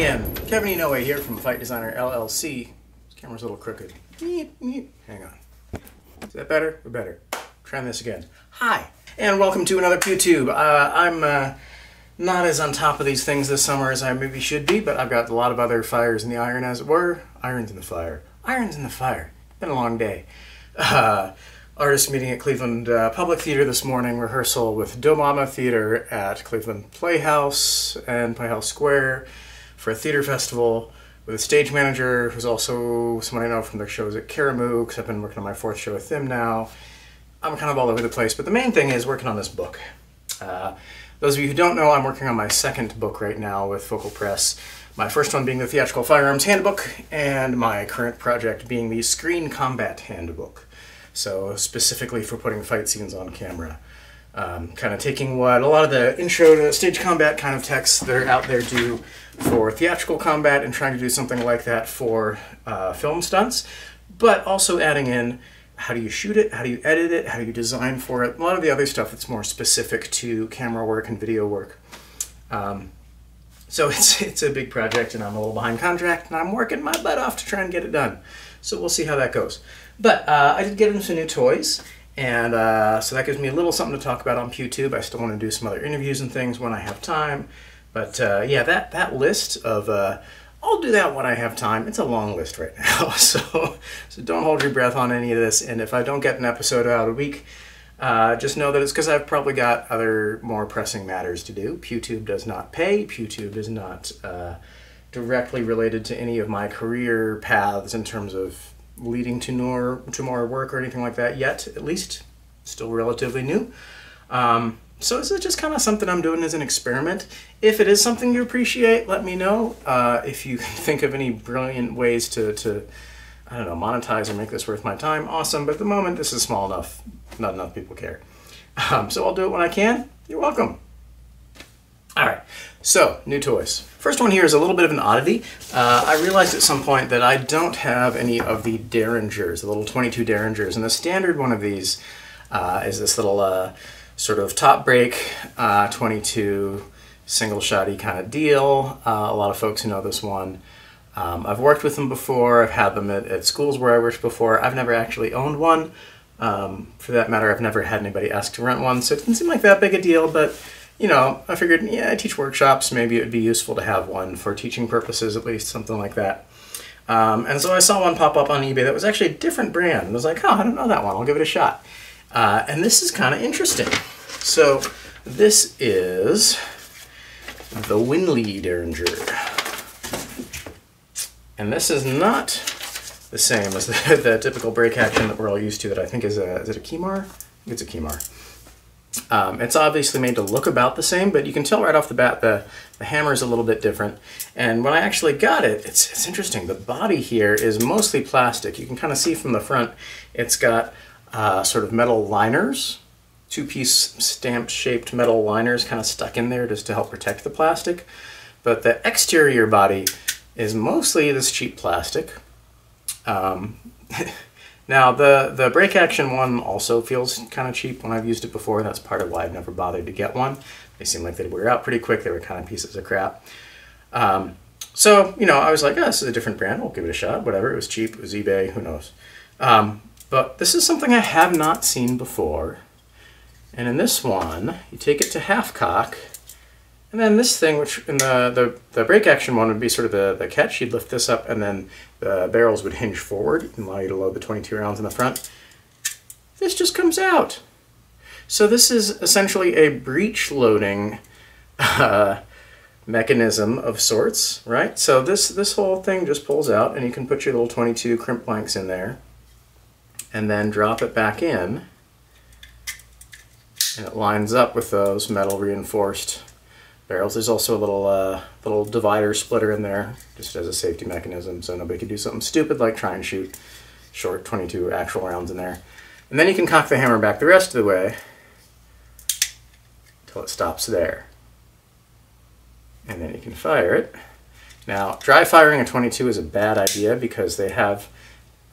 again. Kevin Inoue here from Fight Designer LLC. This camera's a little crooked. Hang on. Is that better? Or better? Trying this again. Hi, and welcome to another PewTube. Uh, I'm uh, not as on top of these things this summer as I maybe should be, but I've got a lot of other fires in the iron, as it were. Irons in the fire. Irons in the fire. Been a long day. Uh, artist meeting at Cleveland uh, Public Theater this morning, rehearsal with Dobama Theater at Cleveland Playhouse and Playhouse Square for a theater festival with a stage manager who's also someone I know from their shows at Karamu, because I've been working on my fourth show with them now. I'm kind of all over the place, but the main thing is working on this book. Uh, those of you who don't know, I'm working on my second book right now with Focal Press. My first one being the Theatrical Firearms Handbook, and my current project being the Screen Combat Handbook. So, specifically for putting fight scenes on camera. Um, kind of taking what a lot of the intro to stage combat kind of texts that are out there do for theatrical combat and trying to do something like that for uh, film stunts, but also adding in how do you shoot it, how do you edit it, how do you design for it, a lot of the other stuff that's more specific to camera work and video work. Um, so it's, it's a big project and I'm a little behind contract and I'm working my butt off to try and get it done. So we'll see how that goes. But uh, I did get him some new toys and uh, so that gives me a little something to talk about on PewTube. I still want to do some other interviews and things when I have time. But uh, yeah, that, that list of, uh, I'll do that when I have time. It's a long list right now, so, so don't hold your breath on any of this. And if I don't get an episode out a week, uh, just know that it's because I've probably got other more pressing matters to do. PewTube does not pay. PewTube is not uh, directly related to any of my career paths in terms of leading to more to more work or anything like that yet. At least, still relatively new. Um, so this is just kind of something I'm doing as an experiment. If it is something you appreciate, let me know. Uh, if you think of any brilliant ways to, to, I don't know, monetize or make this worth my time, awesome. But at the moment, this is small enough. Not enough people care. Um, so I'll do it when I can. You're welcome. All right, so new toys. First one here is a little bit of an oddity. Uh, I realized at some point that I don't have any of the Derringers, the little 22 Derringers, and the standard one of these uh, is this little uh, sort of top break uh, 22 single shotty kind of deal. Uh, a lot of folks who know this one. Um, I've worked with them before. I've had them at, at, schools where I worked before. I've never actually owned one. Um, for that matter, I've never had anybody ask to rent one, so it didn't seem like that big a deal. But you know, I figured, yeah, I teach workshops. Maybe it would be useful to have one for teaching purposes, at least something like that. Um, and so I saw one pop up on eBay that was actually a different brand. And I was like, oh, I don't know that one. I'll give it a shot. Uh, and this is kind of interesting. So this is the Winlee Derringer. And this is not the same as the, the, typical break action that we're all used to that I think is a, is it a Kemar? it's a Kemar. Um, it's obviously made to look about the same, but you can tell right off the bat the, the hammer is a little bit different. And when I actually got it, it's, it's interesting. The body here is mostly plastic. You can kind of see from the front, it's got uh, sort of metal liners, two-piece stamp-shaped metal liners kind of stuck in there just to help protect the plastic. But the exterior body is mostly this cheap plastic. Um, now the, the break action one also feels kind of cheap when I've used it before. That's part of why I've never bothered to get one. They seem like they'd wear out pretty quick. They were kind of pieces of crap. Um, so, you know, I was like, oh, this is a different brand. We'll give it a shot. Whatever. It was cheap. It was eBay. Who knows? Um, but this is something I have not seen before. And in this one, you take it to half cock, and then this thing, which in the, the, the break action one would be sort of the, the catch, you'd lift this up and then the barrels would hinge forward and allow you to load the 22 rounds in the front. This just comes out. So this is essentially a breech loading uh, mechanism of sorts, right? So this, this whole thing just pulls out and you can put your little 22 crimp blanks in there and then drop it back in and it lines up with those metal reinforced barrels. There's also a little uh, little divider splitter in there just as a safety mechanism so nobody could do something stupid like try and shoot short 22 actual rounds in there. And then you can cock the hammer back the rest of the way until it stops there. And then you can fire it. Now, dry firing a 22 is a bad idea because they have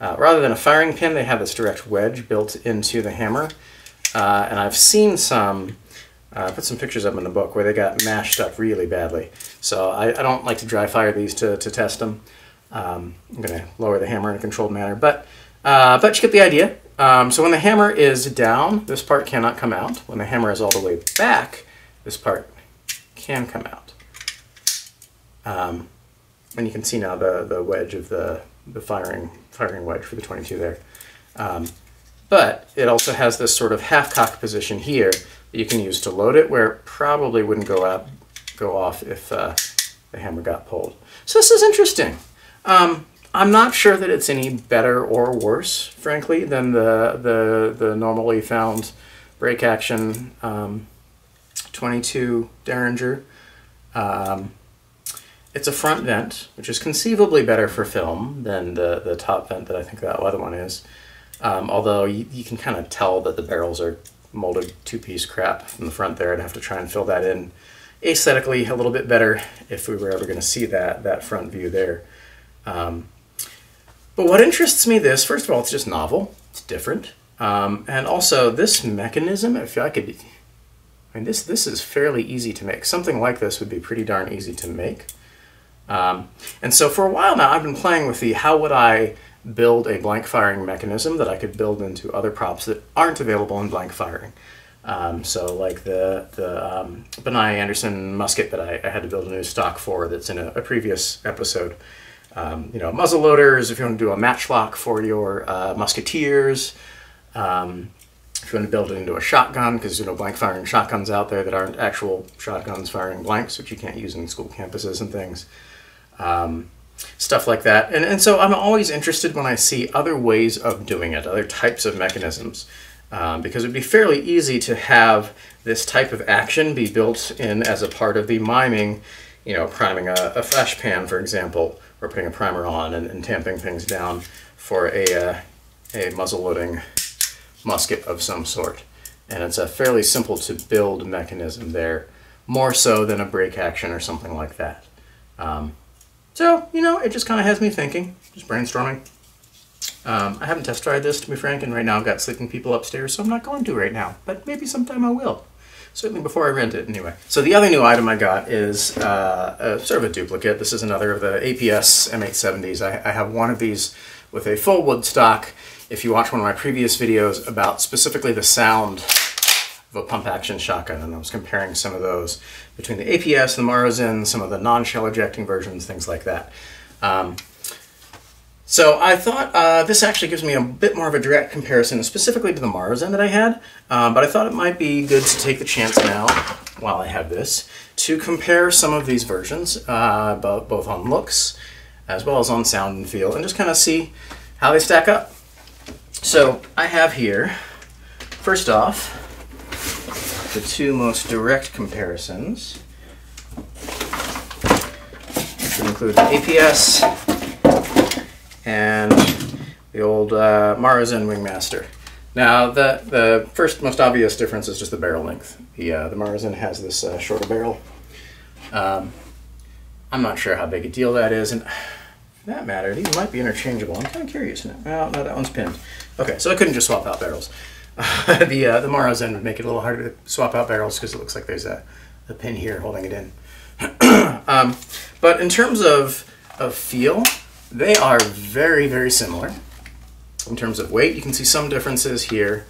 uh, rather than a firing pin, they have this direct wedge built into the hammer. Uh, and I've seen some Uh, I put some pictures of them in the book where they got mashed up really badly. So I, I don't like to dry fire these to, to test them. Um, I'm going to lower the hammer in a controlled manner, but uh, but you get the idea. Um, so when the hammer is down, this part cannot come out. When the hammer is all the way back, this part can come out. Um, and you can see now the, the wedge of the, the firing, firing wedge for the 22 there. Um, but it also has this sort of half cock position here that you can use to load it where it probably wouldn't go up, go off if uh, the hammer got pulled. So this is interesting. Um, I'm not sure that it's any better or worse, frankly, than the the, the normally found break action um, 22 Derringer. Um, it's a front vent, which is conceivably better for film than the, the top vent that I think that other one is. Um, although you, you can kind of tell that the barrels are molded two-piece crap from the front there. I'd have to try and fill that in aesthetically a little bit better if we were ever going to see that, that front view there. Um, but what interests me this, first of all, it's just novel. It's different. Um, and also this mechanism, I feel like I could, I mean, this, this is fairly easy to make. Something like this would be pretty darn easy to make. Um, and so for a while now, I've been playing with the how would I build a blank firing mechanism that I could build into other props that aren't available in blank firing. Um, so like the, the um, Bonai Anderson musket that I, I, had to build a new stock for that's in a, a previous episode. Um, you know, muzzle loaders, if you want to do a matchlock for your uh, musketeers, um, if you want to build it into a shotgun, because you know blank firing shotguns out there that aren't actual shotguns firing blanks, which you can't use in school campuses and things. Um, stuff like that. And, and so I'm always interested when I see other ways of doing it, other types of mechanisms, um, because it'd be fairly easy to have this type of action be built in as a part of the miming, you know, priming a, a flash pan, for example, or putting a primer on and, and tamping things down for a, uh, a muzzle loading musket of some sort. And it's a fairly simple to build mechanism there, more so than a break action or something like that. Um, so, you know, it just kind of has me thinking, just brainstorming. Um, I haven't test tried this, to be frank, and right now I've got sleeping people upstairs, so I'm not going to right now. But maybe sometime I will. Certainly before I rent it, anyway. So the other new item I got is uh, a, sort of a duplicate. This is another of the APS M870s. I, I have one of these with a full wood stock. If you watch one of my previous videos about specifically the sound of a pump action shotgun, and I was comparing some of those between the APS, the Maruzen, some of the non-shell ejecting versions, things like that. Um, so I thought uh, this actually gives me a bit more of a direct comparison, specifically to the Maruzen that I had, um, but I thought it might be good to take the chance now, while I have this, to compare some of these versions, uh, both on looks as well as on sound and feel, and just kind of see how they stack up. So I have here, first off, the two most direct comparisons, which include APS and the old uh, Maruzen Wingmaster. Now, the, the first most obvious difference is just the barrel length. The, uh, the Maruzen has this uh, shorter barrel. Um, I'm not sure how big a deal that is, and for that matter, these might be interchangeable. I'm kind of curious now. Well, no, that one's pinned. Okay, so I couldn't just swap out barrels. the uh, the Maruzen would make it a little harder to swap out barrels because it looks like there's a, a pin here holding it in. um, but in terms of, of feel, they are very, very similar. In terms of weight, you can see some differences here,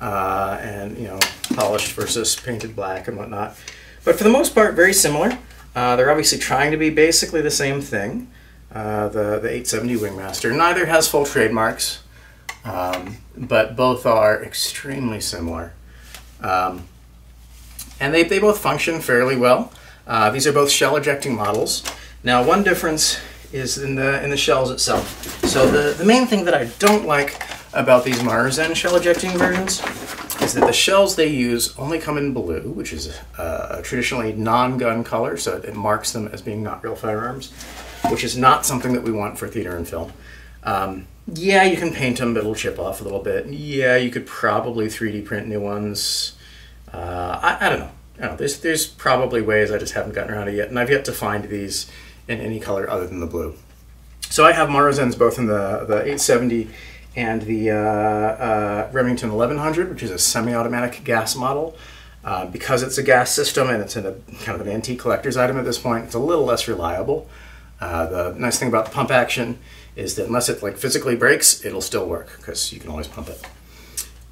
uh, and you know, polished versus painted black and whatnot. But for the most part, very similar. Uh, they're obviously trying to be basically the same thing. Uh, the, the 870 Wingmaster. Neither has full trademarks. Um, but both are extremely similar. Um, and they, they both function fairly well. Uh, these are both shell ejecting models. Now one difference is in the, in the shells itself. So the, the main thing that I don't like about these Maruzen shell ejecting versions is that the shells they use only come in blue, which is a traditionally non-gun color, so it marks them as being not real firearms, which is not something that we want for theater and film. Um, yeah, you can paint them, but it'll chip off a little bit. Yeah, you could probably 3D print new ones. Uh, I, I, don't know. I don't know. There's, there's probably ways I just haven't gotten around to yet, and I've yet to find these in any color other than the blue. So I have Maruzens both in the, the 870 and the uh, uh, Remington 1100, which is a semi-automatic gas model. Uh, because it's a gas system and it's in a kind of an antique collector's item at this point, it's a little less reliable. Uh, the nice thing about the pump action is that unless it like physically breaks, it'll still work because you can always pump it.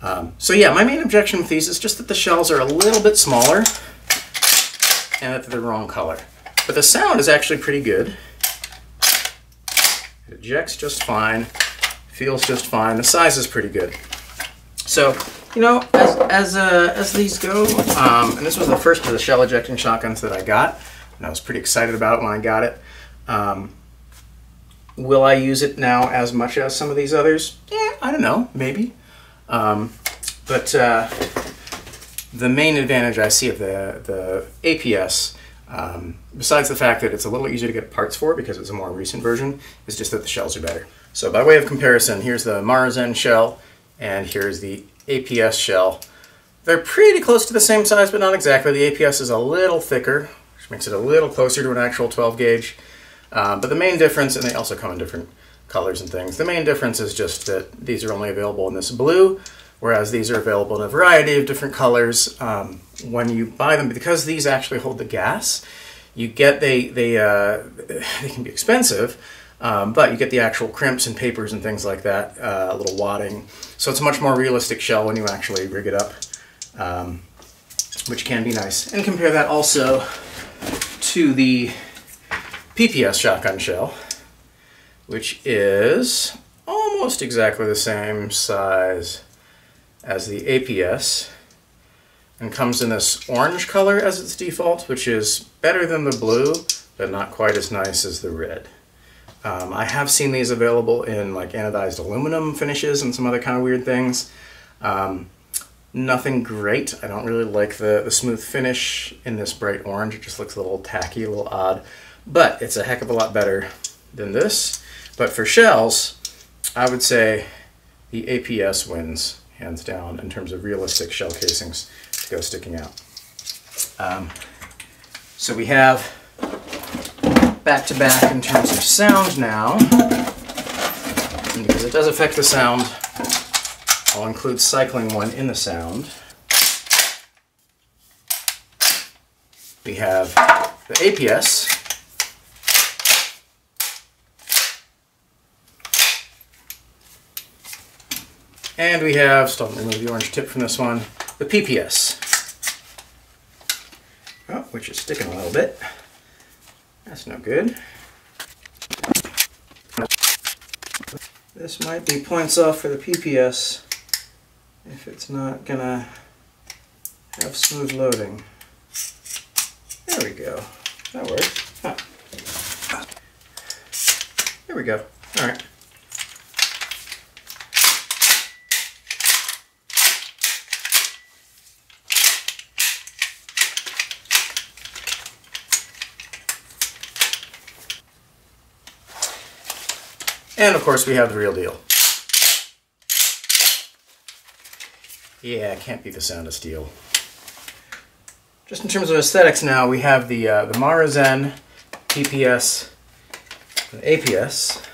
Um, so yeah, my main objection with these is just that the shells are a little bit smaller and that they're the wrong color. But the sound is actually pretty good. It ejects just fine, feels just fine. The size is pretty good. So, you know, as, as, uh, as these go, um, and this was the first of the shell ejecting shotguns that I got, and I was pretty excited about when I got it. Um, will I use it now as much as some of these others? Yeah, I don't know, maybe. Um, but uh, the main advantage I see of the, the APS um, besides the fact that it's a little easier to get parts for because it's a more recent version, is just that the shells are better. So by way of comparison, here's the Maruzen shell, and here's the APS shell. They're pretty close to the same size, but not exactly. The APS is a little thicker, which makes it a little closer to an actual 12 gauge. Um, but the main difference, and they also come in different colors and things, the main difference is just that these are only available in this blue, whereas these are available in a variety of different colors. Um, when you buy them, because these actually hold the gas, you get they they uh, they can be expensive, um, but you get the actual crimps and papers and things like that, uh, a little wadding. So it's a much more realistic shell when you actually rig it up, um, which can be nice. And compare that also to the PPS shotgun shell, which is almost exactly the same size as the APS and comes in this orange color as its default, which is better than the blue, but not quite as nice as the red. Um, I have seen these available in like anodized aluminum finishes and some other kind of weird things. Um, nothing great. I don't really like the, the smooth finish in this bright orange. It just looks a little tacky, a little odd. But it's a heck of a lot better than this. But for shells, I would say the APS wins hands down, in terms of realistic shell casings to go sticking out. Um, so we have back to back in terms of sound now. And because it does affect the sound, I'll include cycling one in the sound. We have the APS, And we have, still remove the orange tip from this one, the PPS. Oh, which is sticking a little bit. That's no good. This might be points off for the PPS if it's not gonna have smooth loading. There we go. That works. Huh. There we go. All right. And of course we have the real deal. Yeah, can't beat the sound of steel. Just in terms of aesthetics now, we have the, uh, the Maruzen, PPS, and APS,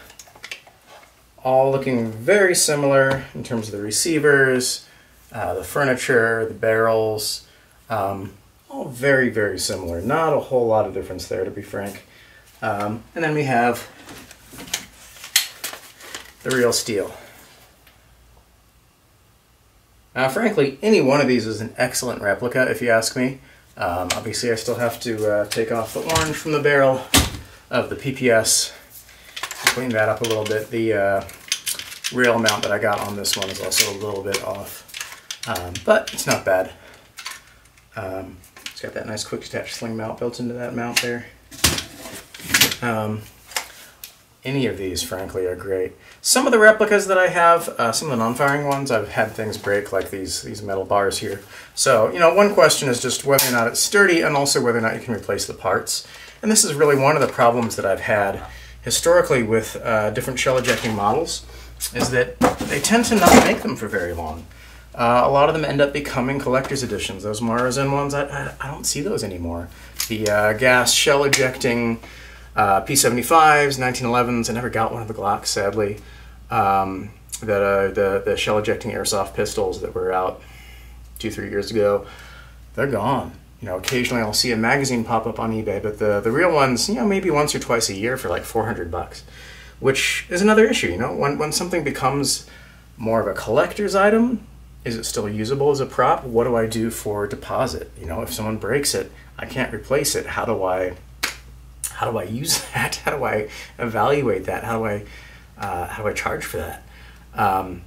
all looking very similar in terms of the receivers, uh, the furniture, the barrels, um, all very, very similar. Not a whole lot of difference there, to be frank. Um, and then we have the real steel. Now, frankly, any one of these is an excellent replica, if you ask me. Um, obviously, I still have to uh, take off the orange from the barrel of the PPS, clean that up a little bit. The uh, rail mount that I got on this one is also a little bit off, um, but it's not bad. Um, it's got that nice quick detach sling mount built into that mount there. Um, any of these, frankly, are great. Some of the replicas that I have, uh, some of the non-firing ones, I've had things break, like these, these metal bars here. So, you know, one question is just whether or not it's sturdy and also whether or not you can replace the parts. And this is really one of the problems that I've had historically with uh, different shell ejecting models, is that they tend to not make them for very long. Uh, a lot of them end up becoming collector's editions. Those Maruzen ones, I, I, I don't see those anymore. The uh, gas shell ejecting uh, P75s, 1911s. I never got one of the Glocks, sadly. Um, the, the, the shell ejecting airsoft pistols that were out two, three years ago. they're gone. You know, occasionally I'll see a magazine pop up on eBay, but the, the real ones, you know, maybe once or twice a year for like 400 bucks, which is another issue. You know, when, when something becomes more of a collector's item, is it still usable as a prop? What do I do for deposit? You know, if someone breaks it, I can't replace it. How do I how do I use that? How do I evaluate that? How do I uh, how do I charge for that? Um,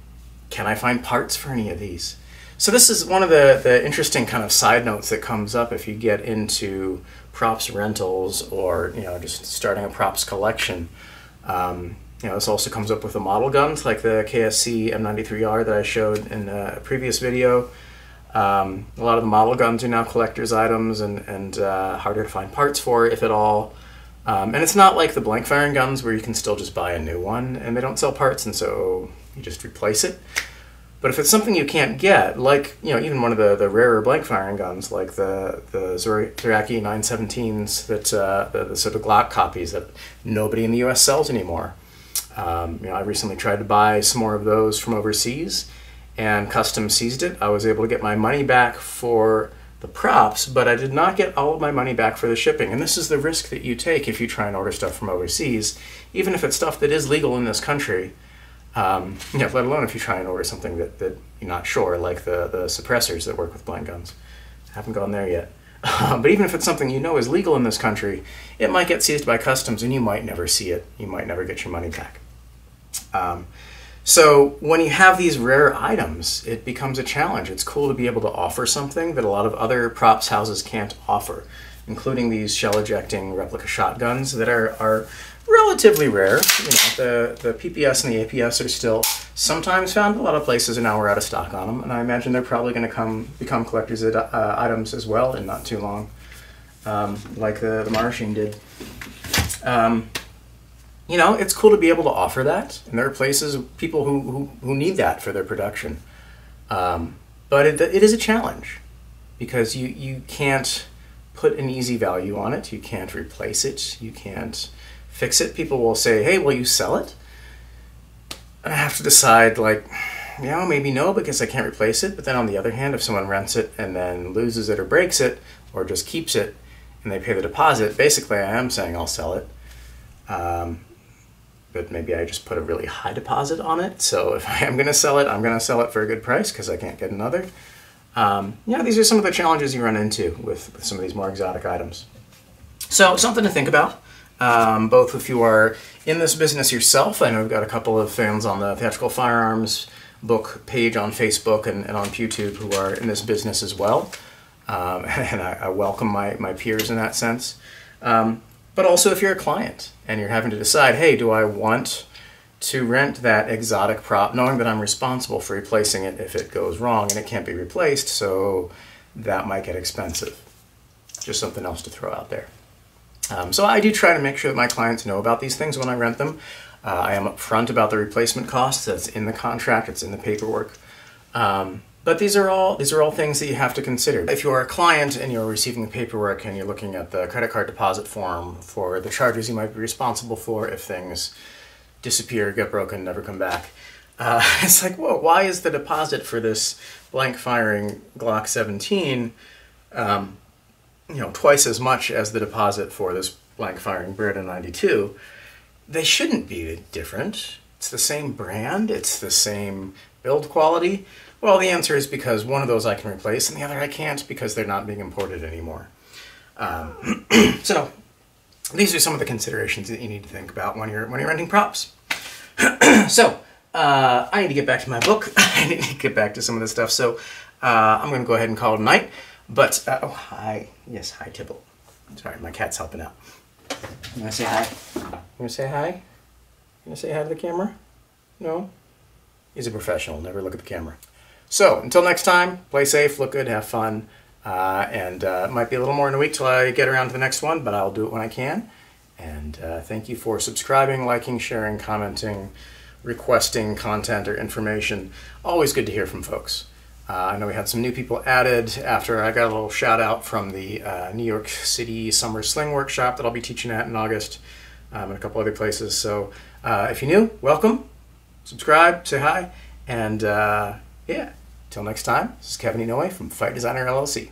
can I find parts for any of these? So this is one of the, the interesting kind of side notes that comes up if you get into props rentals or you know just starting a props collection. Um, you know, this also comes up with the model guns like the KSC M93R that I showed in a previous video. Um, a lot of the model guns are now collector's items and, and uh, harder to find parts for, if at all. Um, and it's not like the blank firing guns where you can still just buy a new one and they don't sell parts and so you just replace it. But if it's something you can't get, like you know, even one of the, the rarer blank firing guns, like the the Zoraki 917s, that uh, the, the sort of Glock copies that nobody in the U.S. sells anymore. Um, you know, I recently tried to buy some more of those from overseas, and custom seized it. I was able to get my money back for the props, but I did not get all of my money back for the shipping. And this is the risk that you take if you try and order stuff from overseas, even if it's stuff that is legal in this country. Um, yeah, let alone if you try and order something that, that you're not sure, like the, the suppressors that work with blank guns. I haven't gone there yet. but even if it's something you know is legal in this country, it might get seized by customs and you might never see it. You might never get your money back. Um, so when you have these rare items, it becomes a challenge. It's cool to be able to offer something that a lot of other props houses can't offer, including these shell ejecting replica shotguns that are, are relatively rare. You know, the, the PPS and the APS are still sometimes found. A lot of places, and now we're out of stock on them. And I imagine they're probably going to come become collector's uh, items as well in not too long, um, like the, the Maruzen did. Um, you know, it's cool to be able to offer that. And there are places, people who, who, who need that for their production. Um, but it, it is a challenge because you, you can't put an easy value on it. You can't replace it. You can't fix it. People will say, hey, will you sell it? And I have to decide, like, you know, maybe no because I can't replace it. But then on the other hand, if someone rents it and then loses it or breaks it or just keeps it and they pay the deposit, basically I am saying I'll sell it. Um, but maybe I just put a really high deposit on it. So if I am going to sell it, I'm going to sell it for a good price because I can't get another. Um, yeah, these are some of the challenges you run into with, with, some of these more exotic items. So something to think about, um, both if you are in this business yourself. I know we've got a couple of fans on the Theatrical Firearms book page on Facebook and, and on YouTube who are in this business as well. Um, and I, I, welcome my, my peers in that sense. Um, but also if you're a client and you're having to decide, hey, do I want to rent that exotic prop, knowing that I'm responsible for replacing it if it goes wrong and it can't be replaced, so that might get expensive. Just something else to throw out there. Um, so I do try to make sure that my clients know about these things when I rent them. Uh, I am upfront about the replacement costs. That's in the contract. It's in the paperwork. Um, but these are all these are all things that you have to consider. If you are a client and you're receiving the paperwork and you're looking at the credit card deposit form for the charges you might be responsible for if things disappear, get broken, never come back. Uh, it's like, whoa, why is the deposit for this blank firing Glock 17, um, you know, twice as much as the deposit for this blank firing Beretta 92? They shouldn't be different. It's the same brand, it's the same build quality. Well, the answer is because one of those I can replace and the other I can't because they're not being imported anymore. Um, so these are some of the considerations that you need to think about when you're when you're renting props. so uh, I need to get back to my book. I need to get back to some of this stuff. So uh, I'm going to go ahead and call it a night. But uh, oh hi, yes hi Tibble. Sorry, my cat's helping out. You want to say hi? You want to say hi? You want to say hi to the camera? No. He's a professional. Never look at the camera. So until next time, play safe, look good, have fun, uh, and uh, it might be a little more in a week till I get around to the next one, but I'll do it when I can. And uh, thank you for subscribing, liking, sharing, commenting, requesting content or information. Always good to hear from folks. Uh, I know we had some new people added after I got a little shout out from the uh, New York City Summer Sling Workshop that I'll be teaching at in August um, and a couple other places. So uh, if you're new, welcome, subscribe, say hi, and yeah. Till next time, this is Kevin Inoue from Fight Designer LLC.